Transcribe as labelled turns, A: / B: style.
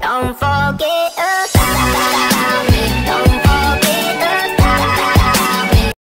A: Don't forget